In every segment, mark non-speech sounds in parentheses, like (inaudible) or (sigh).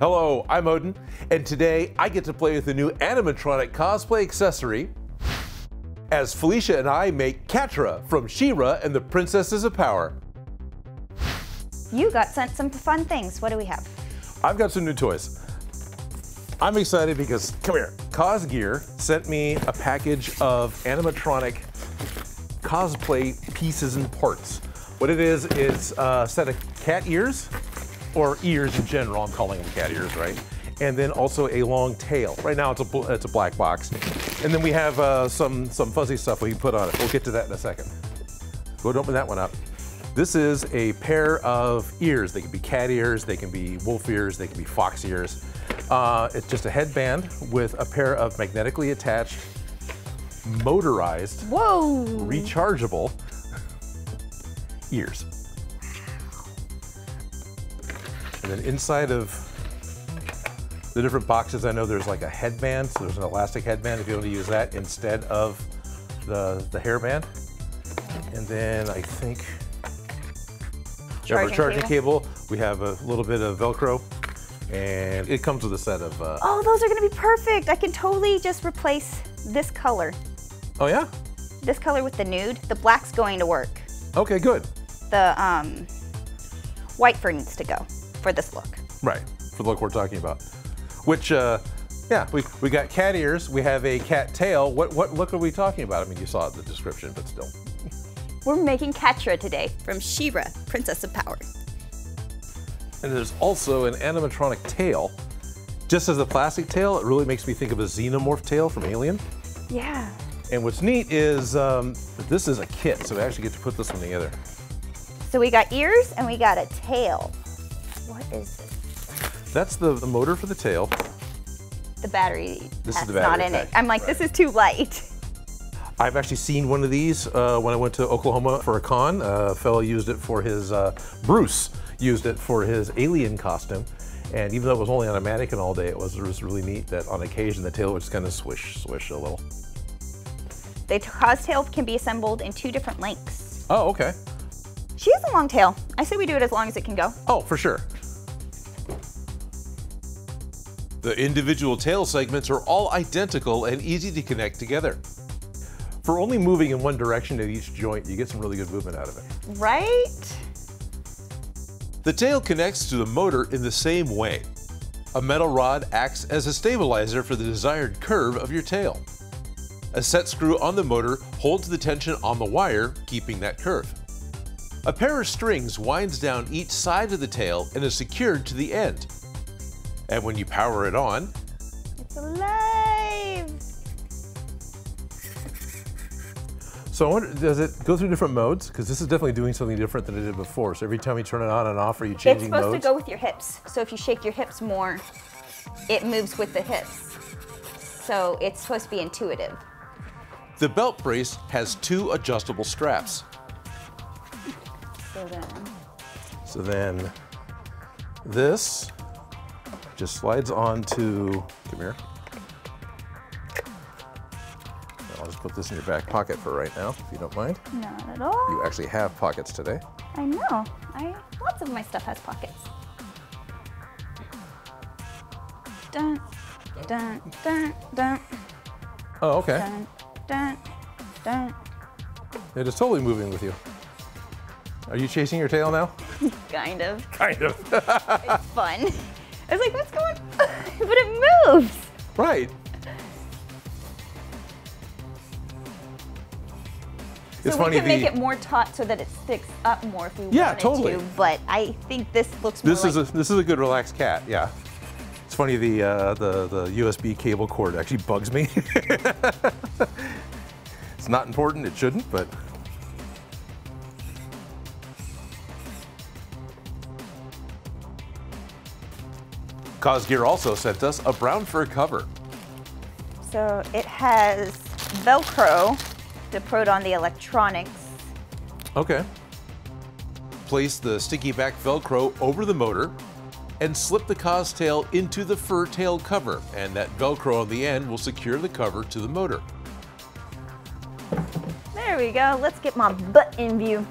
Hello, I'm Odin, and today I get to play with the new animatronic cosplay accessory as Felicia and I make Catra from She-Ra and the Princesses of Power. You got sent some fun things. What do we have? I've got some new toys. I'm excited because, come here, Cosgear sent me a package of animatronic cosplay pieces and parts. What it is, is a set of cat ears, or ears in general, I'm calling them cat ears, right? And then also a long tail. Right now it's a, it's a black box. And then we have uh, some, some fuzzy stuff we can put on it. We'll get to that in a second. Go ahead and open that one up. This is a pair of ears. They can be cat ears, they can be wolf ears, they can be fox ears. Uh, it's just a headband with a pair of magnetically attached, motorized, Whoa! rechargeable ears. And then inside of the different boxes, I know there's like a headband, so there's an elastic headband if you want to use that instead of the, the hairband. And then I think we have our Charging cable. cable. We have a little bit of Velcro, and it comes with a set of. Uh, Oh, those are gonna be perfect. I can totally just replace this color. oh yeah. This color with the nude. The black's going to work. Okay, good. The um, white fur needs to go for this look. Right, for the look we're talking about. Which, uh, yeah, we, we got cat ears, we have a cat tail. What, what look are we talking about? I mean, you saw it in the description, but still. We're making Catra today from She-Ra, Princess of Power. And there's also an animatronic tail. Just as a plastic tail, it really makes me think of a xenomorph tail from Alien. Yeah. And what's neat is um, this is a kit, so we actually get to put this one together. So we got ears and we got a tail. What is this? That's the, the motor for the tail. The battery. This is the battery not in it. I'm like, this is too light. (laughs) I've actually seen one of these uh, when I went to Oklahoma for a con. Uh, a fellow used it for his, uh, Bruce used it for his alien costume. And even though it was only on a mannequin all day, it was, it was really neat that on occasion the tail would just kind of swish, swish a little. The Costail can be assembled in two different lengths. Oh, okay. She has a long tail. I say we do it as long as it can go. Oh, for sure. The individual tail segments are all identical and easy to connect together. For only moving in one direction at each joint, you get some really good movement out of it. Right? The tail connects to the motor in the same way. A metal rod acts as a stabilizer for the desired curve of your tail. A set screw on the motor holds the tension on the wire, keeping that curve. A pair of strings winds down each side of the tail and is secured to the end. And when you power it on, It's alive. so I wonder, does it go through different modes? Because this is definitely doing something different than it did before. So every time you turn it on and off, are you changing? It's supposed modes? to go with your hips. So if you shake your hips more, it moves with the hips. So it's supposed to be intuitive. The belt brace has two adjustable straps. So then, So then this just slides onto, come here. I'll just put this in your back pocket for right now, if you don't mind. not at all. You actually have pockets today. I know. I lots of my stuff has pockets. Dun, dun, dun, dun, Oh, okay. dun, dun, dun. It is totally moving with you. Are you chasing your tail now? (laughs) Kind of. Kind of. (laughs) It's fun. I was like, what's going on? (laughs) but it moves. right. It's so funny we could the make it more taut so that it sticks up more if we Yeah, wanted totally. to. But I think this looks more This is like a this is a good relaxed cat. Yeah. It's funny the uh, the the USB cable cord actually bugs me. (laughs) it's not important. It shouldn't, but. Cosgear also sent us a brown fur cover. So it has Velcro to put on the electronics. Okay. Place the sticky back Velcro over the motor and slip the Costail into the fur tail cover, and that Velcro on the end will secure the cover to the motor. There we go. Let's get my butt in view.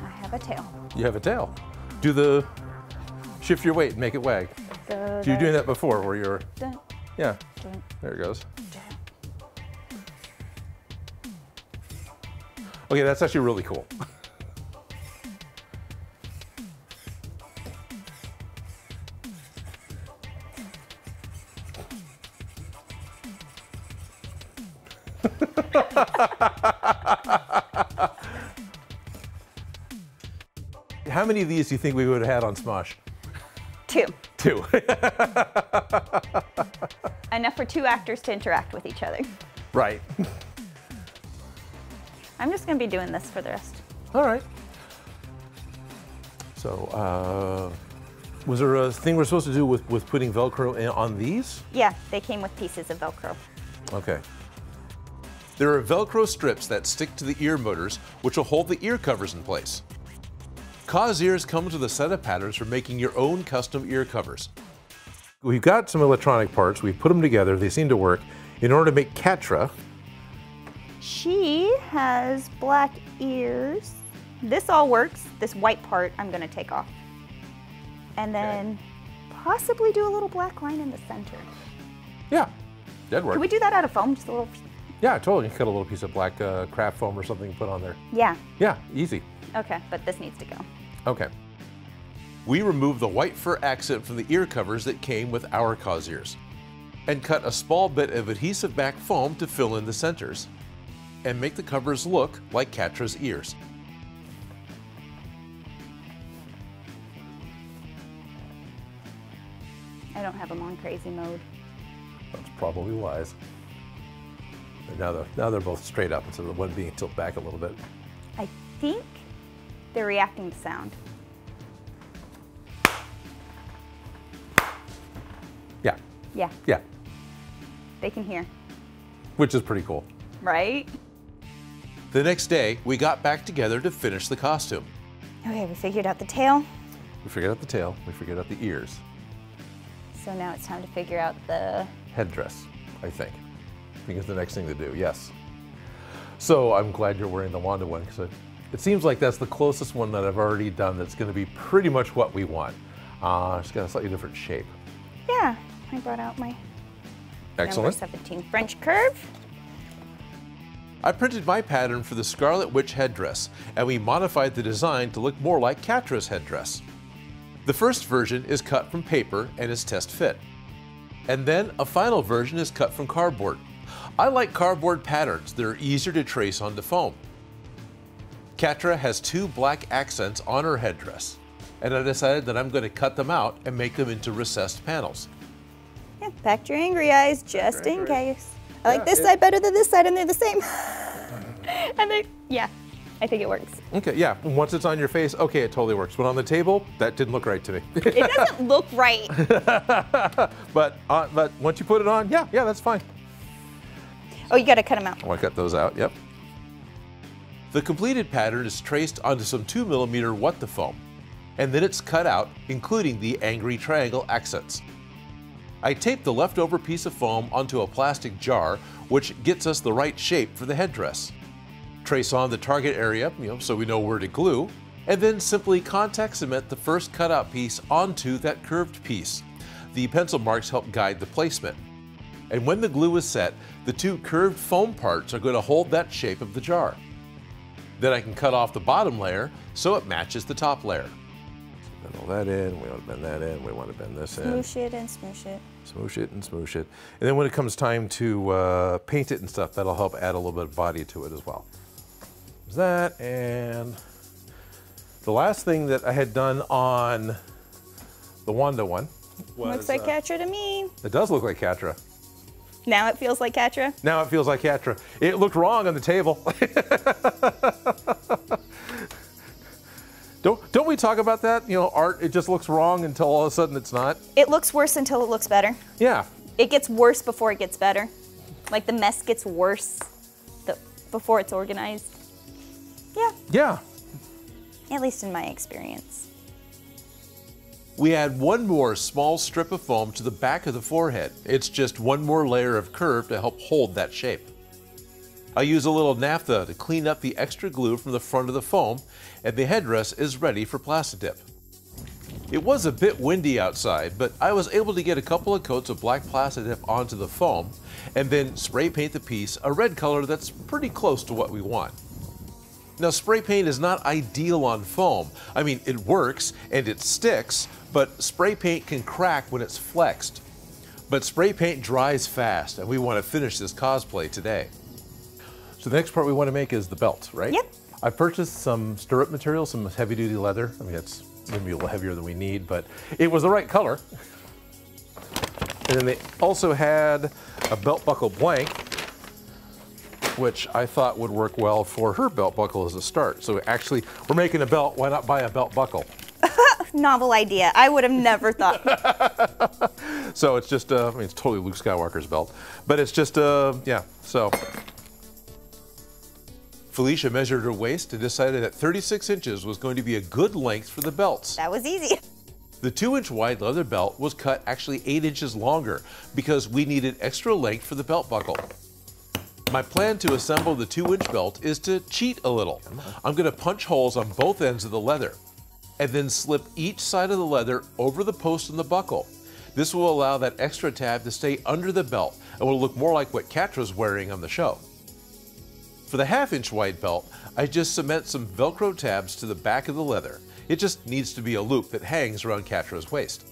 I have a a tail. You have a tail. Do the shift your weight and make it wag. So you're doing that before where you're, yeah, there it goes. Okay, that's actually really cool. (laughs) many of these do you think we would have had on Smosh? Two. Two. (laughs) Enough for two actors to interact with each other. right. I'm just gonna be doing this for the rest. All right. So, uh, was there a thing we're supposed to do with, with putting Velcro in, on these? Yeah, they came with pieces of Velcro. Okay. There are Velcro strips that stick to the ear motors, which will hold the ear covers in place. Cosears comes with a set of patterns for making your own custom ear covers. We've got some electronic parts, we've put them together, they seem to work. In order to make Catra, She has black ears. This all works. This white part I'm gonna take off. And then possibly do a little black line in the center. yeah, that'd work. Can we do that out of foam? Just a little, yeah, totally. You can cut a little piece of black uh, craft foam or something and put on there. yeah. Yeah, easy. Okay, but this needs to go. Okay. We removed the white fur accent from the ear covers that came with our Cosears and cut a small bit of adhesive back foam to fill in the centers and make the covers look like Catra's ears. I don't have them on crazy mode. That's probably wise. Now they're, now they're both straight up instead of the one being tilted back a little bit. I think they're reacting to sound. Yeah, Yeah, yeah, they can hear, which is pretty cool. right? The next day, we got back together to finish the costume. Okay, we figured out the tail. We figured out the tail, we figured out the ears, So now it's time to figure out the. headdress, I think. I think it's the next thing to do, yes. So I'm glad you're wearing the Wanda one because it, it seems like that's the closest one that I've already done that's going to be pretty much what we want. Uh, it's got a slightly different shape. Yeah, I brought out my Excellent. number 17 French curve. I printed my pattern for the Scarlet Witch headdress, and we modified the design to look more like Catra's headdress. The first version is cut from paper and is test fit. And then a final version is cut from cardboard. I like cardboard patterns that are easier to trace onto foam. Catra has two black accents on her headdress, and I decided that I'm going to cut them out and make them into recessed panels. Yeah, packed your angry eyes just your in angry case. I like Yeah, this it- side better than this side, and they're the same. (laughs) and they, yeah, I think it works. Okay, yeah, once it's on your face, okay, it totally works. But on the table, that didn't look right to me. It doesn't (laughs) look right. (laughs) But uh, but once you put it on, yeah, yeah, that's fine. Oh, you gotta cut them out. I want to cut those out. Yep. The completed pattern is traced onto some 2 millimeter what the foam, and then it's cut out, including the angry triangle accents. I taped the leftover piece of foam onto a plastic jar, which gets us the right shape for the headdress. Trace on the target area, you know, so we know where to glue, and then simply contact cement the first cutout piece onto that curved piece. The pencil marks help guide the placement. And when the glue is set, the two curved foam parts are going to hold that shape of the jar. Then I can cut off the bottom layer so it matches the top layer. Bend all that in, we want to bend that in, we want to bend this in. Smoosh it and smoosh it. Smoosh it and smoosh it. And then when it comes time to uh, paint it and stuff, that'll help add a little bit of body to it as well. There's that, and the last thing that I had done on the Wanda one was, Looks like uh, Catra to me. it does look like Catra. Now it feels like Catra. Now it feels like Catra. It looked wrong on the table. (laughs) don't don't we talk about that? You know, art it just looks wrong until all of a sudden it's not. It looks worse until it looks better. Yeah. It gets worse before it gets better. Like the mess gets worse the, before it's organized. Yeah, Yeah. at least in my experience. We add one more small strip of foam to the back of the forehead. It's just one more layer of curve to help hold that shape. I use a little naphtha to clean up the extra glue from the front of the foam, and the headdress is ready for Plastidip. It was a bit windy outside, but I was able to get a couple of coats of black Plastidip onto the foam, and then spray paint the piece a red color that's pretty close to what we want. Now, spray paint is not ideal on foam. I mean, it works and it sticks, but spray paint can crack when it's flexed. But spray paint dries fast, and we want to finish this cosplay today. So the next part we want to make is the belt, right? Yep. I purchased some stirrup material, some heavy duty leather. I mean, it's maybe a little heavier than we need, but it was the right color. And then they also had a belt buckle blank, which I thought would work well for her belt buckle as a start. So actually, we're making a belt, why not buy a belt buckle? Novel idea. I would have never thought. (laughs) So it's just, uh, I mean, it's totally Luke Skywalker's belt, but it's just, uh, yeah, so. Felicia measured her waist and decided that 36 inches was going to be a good length for the belts. that was easy. (laughs) The two inch wide leather belt was cut actually eight inches longer because we needed extra length for the belt buckle. My plan to assemble the two inch belt is to cheat a little. I'm going to punch holes on both ends of the leather and then slip each side of the leather over the post and the buckle. This will allow that extra tab to stay under the belt and will look more like what Catra's wearing on the show. For the half inch wide belt, I just cement some Velcro tabs to the back of the leather. It just needs to be a loop that hangs around Catra's waist.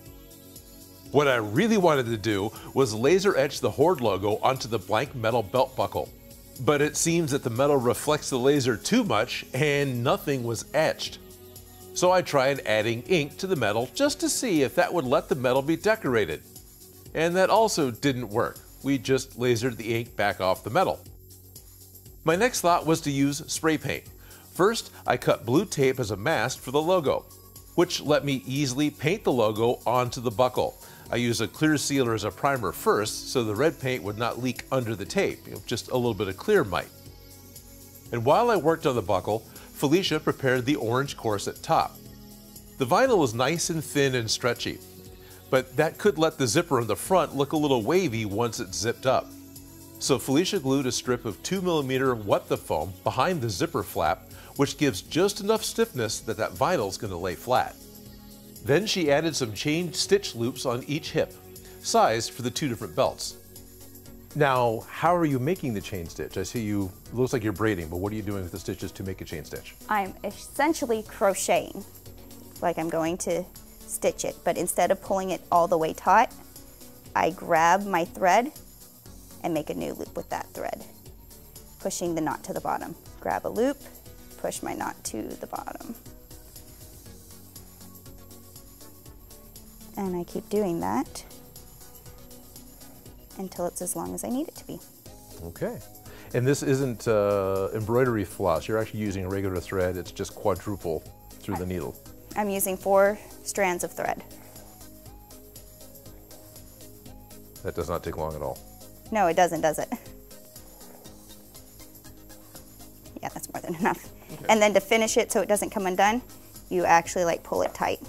What I really wanted to do was laser etch the Horde logo onto the blank metal belt buckle. But it seems that the metal reflects the laser too much and nothing was etched. So I tried adding ink to the metal just to see if that would let the metal be decorated. And that also didn't work. We just lasered the ink back off the metal. My next thought was to use spray paint. First, I cut blue tape as a mask for the logo, which let me easily paint the logo onto the buckle. I used a clear sealer as a primer first, so the red paint would not leak under the tape. You know, just a little bit of clear might. And while I worked on the buckle, Felicia prepared the orange corset top. The vinyl was nice and thin and stretchy, but that could let the zipper on the front look a little wavy once it's zipped up. So Felicia glued a strip of 2mm What the foam behind the zipper flap, which gives just enough stiffness that that vinyl is going to lay flat. Then she added some chain stitch loops on each hip, sized for the two different belts. Now, how are you making the chain stitch? I see you, looks like you're braiding, but what are you doing with the stitches to make a chain stitch? I'm essentially crocheting, like I'm going to stitch it, but instead of pulling it all the way taut, I grab my thread and make a new loop with that thread, pushing the knot to the bottom. Grab a loop, push my knot to the bottom. And I keep doing that until it's as long as I need it to be. Okay. And this isn't uh, embroidery floss. You're actually using a regular thread. It's just quadruple through the needle. I'm using four strands of thread. That does not take long at all. No, it doesn't, does it? Yeah, that's more than enough. Okay. And then to finish it so it doesn't come undone, you actually like pull it tight.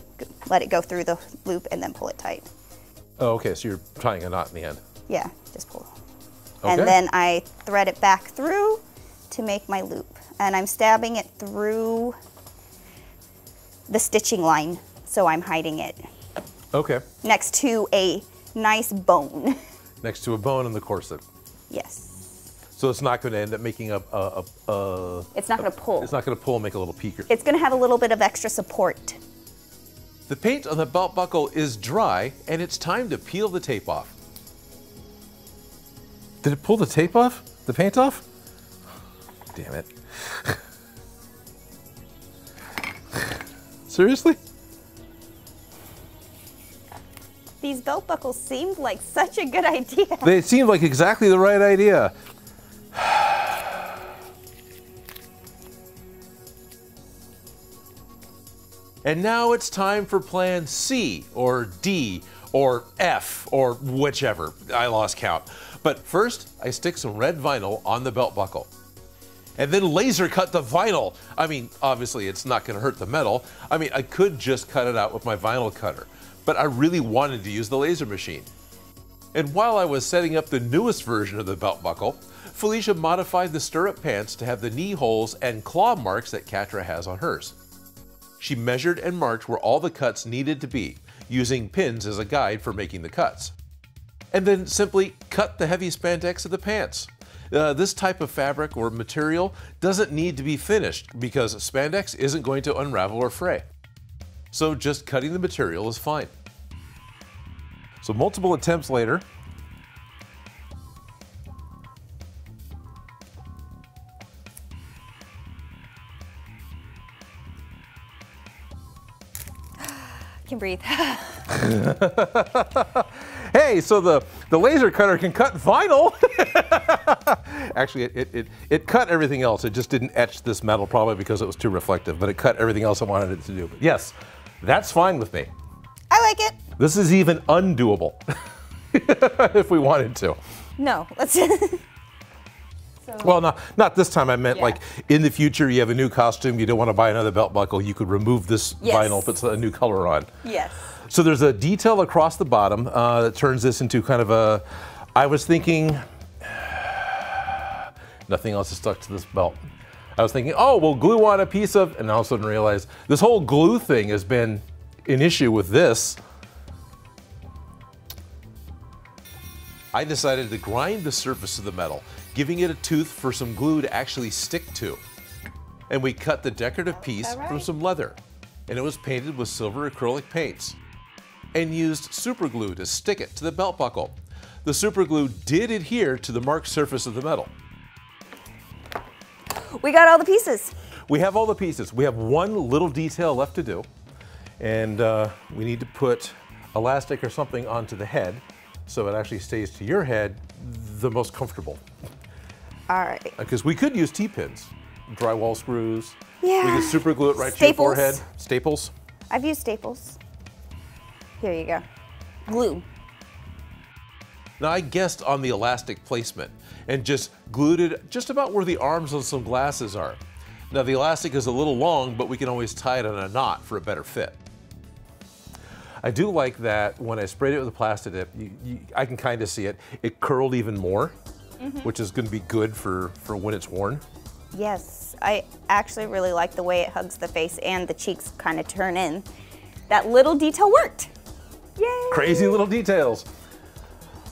Let it go through the loop and then pull it tight. Oh, okay. So you're tying a knot in the end. Yeah, just pull. Okay. And then I thread it back through to make my loop. And I'm stabbing it through the stitching line, so I'm hiding it Okay. next to a nice bone. (laughs) Next to a bone in the corset. yes. So it's not going to end up making a, a, a, a It's not going to pull. it's not going to pull and make a little peak. It's going to have a little bit of extra support. The paint on the belt buckle is dry and it's time to peel the tape off. Did it pull the tape off? The paint off? Damn it. Seriously? These belt buckles seemed like such a good idea. They seemed like exactly the right idea. And now it's time for plan C or D or F or whichever. I lost count. But first, I stick some red vinyl on the belt buckle. And then laser cut the vinyl. I mean, obviously, it's not going to hurt the metal. I mean, I could just cut it out with my vinyl cutter, but I really wanted to use the laser machine. And while I was setting up the newest version of the belt buckle, Felicia modified the stirrup pants to have the knee holes and claw marks that Catra has on hers. She measured and marked where all the cuts needed to be, using pins as a guide for making the cuts. And then simply cut the heavy spandex of the pants. Uh, this type of fabric or material doesn't need to be finished because spandex isn't going to unravel or fray. So just cutting the material is fine. So multiple attempts later, can breathe. (laughs) (laughs) hey, so the, the laser cutter can cut vinyl. (laughs) Actually, it, it, it, it, cut everything else. It just didn't etch this metal probably because it was too reflective, but it cut everything else I wanted it to do. But yes, that's fine with me. I like it. This is even undoable (laughs) if we wanted to. No, let's. (laughs) So. Well, not not this time. I meant Yeah. like in the future, you have a new costume. You don't want to buy another belt buckle. You could remove this Yes. vinyl, put a new color on. yes. So there's a detail across the bottom uh, that turns this into kind of a. I was thinking. (sighs) Nothing else is stuck to this belt. I was thinking, oh, we'll glue on a piece of, and all of a sudden realized this whole glue thing has been an issue with this. I decided to grind the surface of the metal, giving it a tooth for some glue to actually stick to. And we cut the decorative piece right. from some leather, and it was painted with silver acrylic paints, and used superglue to stick it to the belt buckle. The superglue did adhere to the marked surface of the metal. We got all the pieces. We have all the pieces. We have one little detail left to do, and uh, we need to put elastic or something onto the head so it actually stays to your head the most comfortable. All right. Because we could use T-pins, drywall screws. We Yeah. could super glue it right to your forehead. Staples. I've used staples. Here you go. Glue. Now I guessed on the elastic placement and just glued it just about where the arms on some glasses are. Now the elastic is a little long, but we can always tie it in a knot for a better fit. I do like that when I sprayed it with a plastic dip, you, you, I can kind of see it. It curled even more, mm-hmm. which is going to be good for, for when it's worn. Yes, I actually really like the way it hugs the face and the cheeks kind of turn in. That little detail worked. Yay! Crazy little details.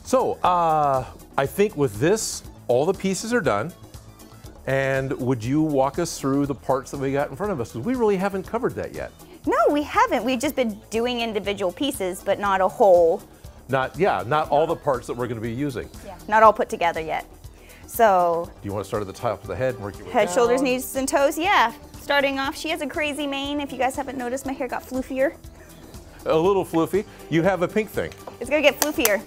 So, uh, I think with this, all the pieces are done. And would you walk us through the parts that we got in front of us? Because we really haven't covered that yet. No, we haven't. We've just been doing individual pieces, but not a whole, Not, yeah, not all the parts that we're going to be using. Yeah. not all put together yet. So, Do you want to start at the top of the head and work your way head, down? shoulders, knees, and toes. Yeah. Starting off, she has a crazy mane. If you guys haven't noticed, my hair got floofier. A little floofy. You have a pink thing. It's gonna get floofier.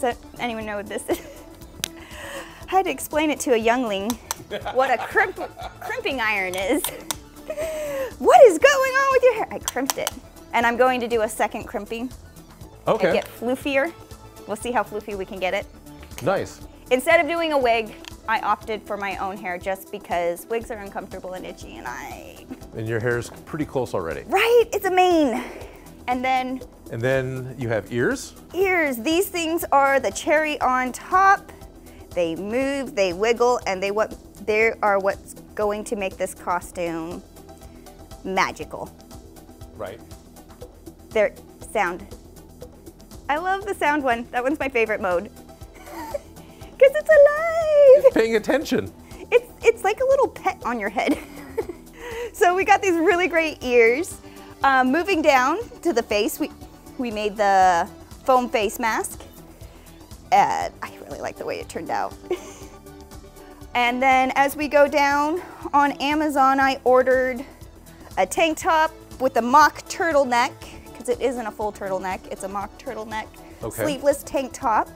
Does anyone know what this is? (laughs) I had to explain it to a youngling (laughs) what a crimp, crimping iron is. (laughs) what is going on with your hair? I crimped it. And I'm going to do a second crimping Okay. and Okay, get floofier. We'll see how floofy we can get it. nice. Instead of doing a wig, I opted for my own hair just because wigs are uncomfortable and itchy and I, And your hair's pretty close already. right, it's a mane. And then And then you have ears. ears. These things are the cherry on top. They move, they wiggle, and they what they are what's going to make this costume magical. Right. Their sound. I love the sound one. That one's my favorite mode. (laughs) Cause it's alive. Paying attention. It's it's like a little pet on your head. (laughs) so we got these really great ears. Um, moving down to the face, we we made the foam face mask. And I really like the way it turned out. (laughs) and then as we go down on Amazon, I ordered a tank top with a mock turtleneck because it isn't a full turtleneck; it's a mock turtleneck, Okay. sleeveless tank top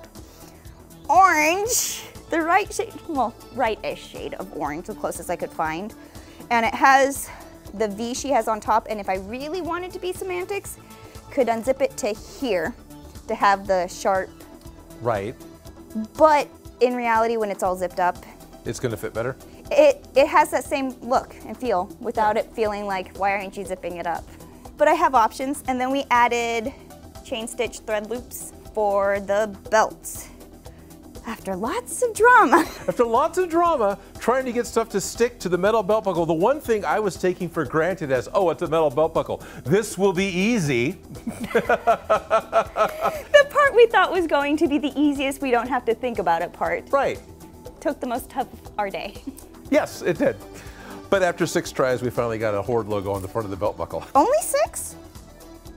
orange, the right shade, well, right-ish shade of orange, the closest I could find. And it has the V she has on top, and if I really wanted to be semantics, could unzip it to here to have the sharp, Right. but in reality, when it's all zipped up, It's going to fit better. it, it has that same look and feel without it feeling like, why aren't you zipping it up? But I have options, and then we added chain stitch thread loops for the belt. After lots of drama. (laughs) After lots of drama, trying to get stuff to stick to the metal belt buckle, the one thing I was taking for granted as, oh, it's a metal belt buckle. This will be easy. (laughs) the part we thought was going to be the easiest, we don't have to think about it part. Right. Took the most tough of our day. (laughs) Yes, it did. But after six tries, we finally got a Horde logo on the front of the belt buckle. Only six?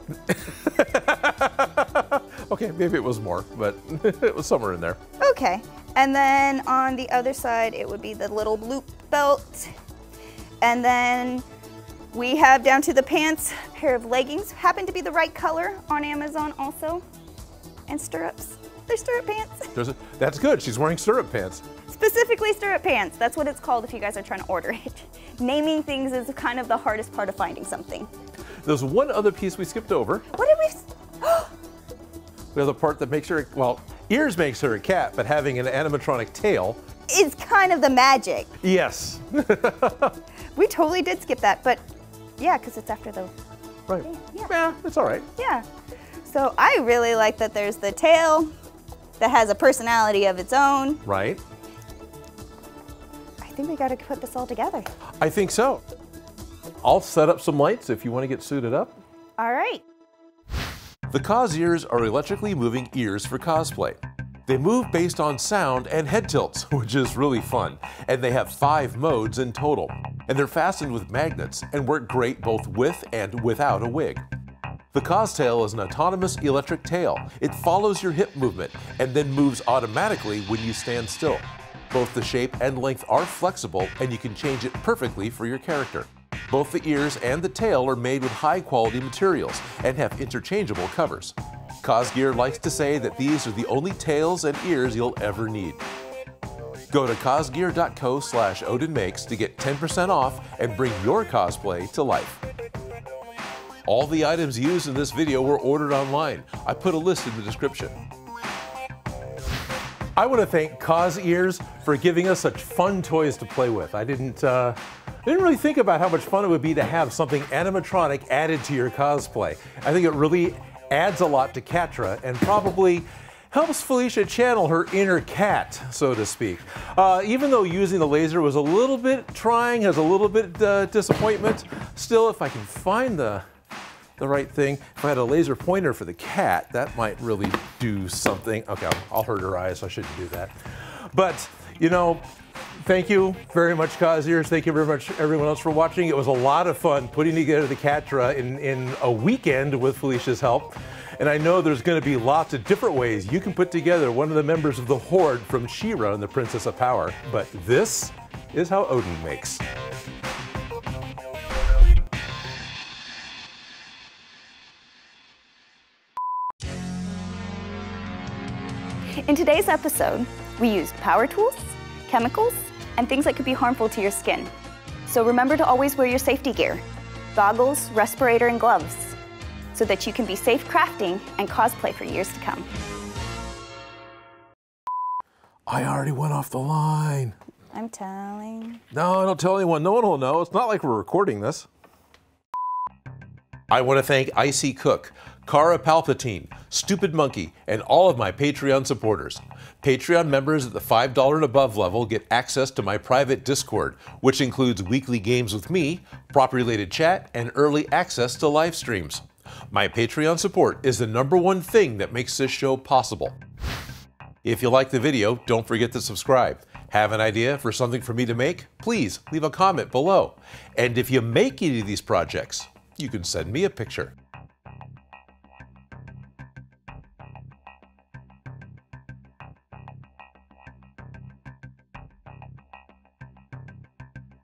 (laughs) okay, maybe it was more, but it was somewhere in there. Okay. And then on the other side, it would be the little loop belt. And then we have down to the pants, pair of leggings, happen to be the right color on Amazon also. And stirrups. They're stirrup pants. A, that's good. She's wearing stirrup pants. Specifically stirrup pants. That's what it's called if you guys are trying to order it. (laughs) Naming things is kind of the hardest part of finding something. There's one other piece we skipped over. What did we? we have (gasps) the part that makes her, well, ears makes her a cat, but having an animatronic tail is kind of the magic. Yes. (laughs) we totally did skip that, but yeah, because it's after the. Right. Yeah. yeah, it's all right. Yeah. So I really like that there's the tail that has a personality of its own. Right. I think we got to put this all together. I think so. I'll set up some lights if you want to get suited up. All right. The Cosears are electrically moving ears for cosplay. They move based on sound and head tilts, (laughs) which is really fun, and they have five modes in total. And they're fastened with magnets and work great both with and without a wig. The Costail is an autonomous electric tail. It follows your hip movement and then moves automatically when you stand still. Both the shape and length are flexible and you can change it perfectly for your character. Both the ears and the tail are made with high quality materials and have interchangeable covers. Cosgear likes to say that these are the only tails and ears you'll ever need. Go to cosgear.co slash odinmakes to get 10% off and bring your cosplay to life. All the items used in this video were ordered online. I put a list in the description. I want to thank Cosears for giving us such fun toys to play with. I didn't, uh, didn't really think about how much fun it would be to have something animatronic added to your cosplay. I think it really adds a lot to Catra and probably helps Felicia channel her inner cat, so to speak. Uh, even though using the laser was a little bit trying, has a little bit uh, disappointment, still if I can find the the right thing. If I had a laser pointer for the cat, that might really do something. Okay, I'll, I'll hurt her eyes, so I shouldn't do that. But, you know, thank you very much, Cosears. Thank you very much, everyone else, for watching. It was a lot of fun putting together the Catra in, in a weekend with Felicia's help. And I know there's going to be lots of different ways you can put together one of the members of the Horde from She-Ra and the Princess of Power. But this is how Odin makes. In today's episode, we used power tools, chemicals, and things that could be harmful to your skin. So remember to always wear your safety gear, goggles, respirator, and gloves, so that you can be safe crafting and cosplay for years to come. I already went off the line. I'm telling. No, don't tell anyone. No one will know. It's not like we're recording this. I want to thank Icy Cook Cara Palpatine, Stupid Monkey, and all of my Patreon supporters. Patreon members at the $5 and above level get access to my private Discord, which includes weekly games with me, prop related chat, and early access to live streams. My Patreon support is the number one thing that makes this show possible. If you like the video, don't forget to subscribe. Have an idea for something for me to make? Please leave a comment below. And if you make any of these projects, you can send me a picture.